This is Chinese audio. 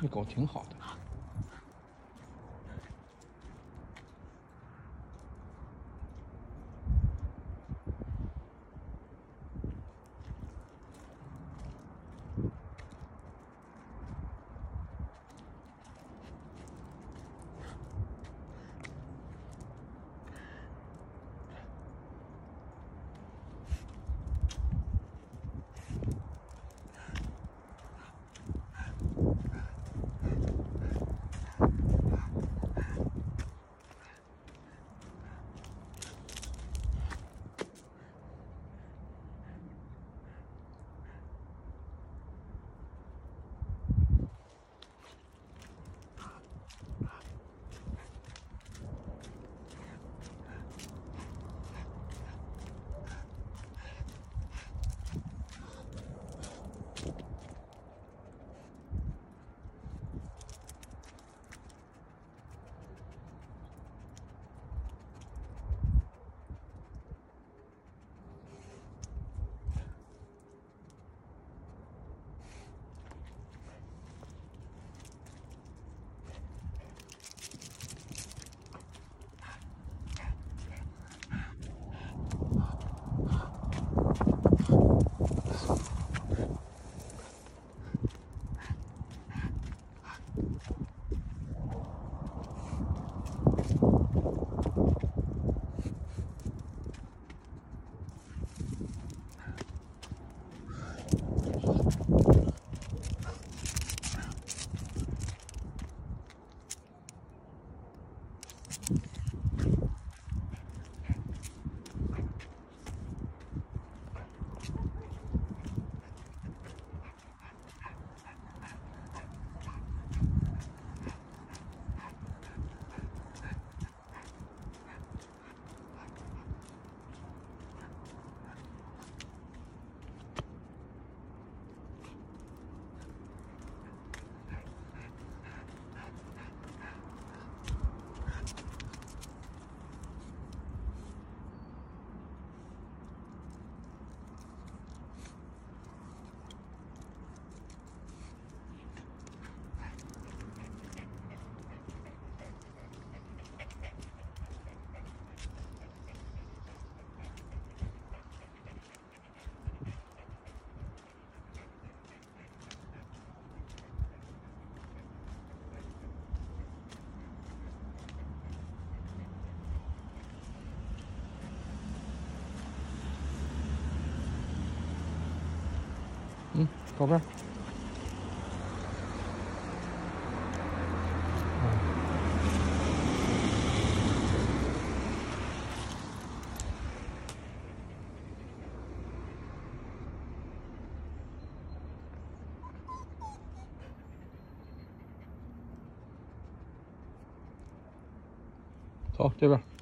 这狗挺好的。嗯，宝贝儿。走这边。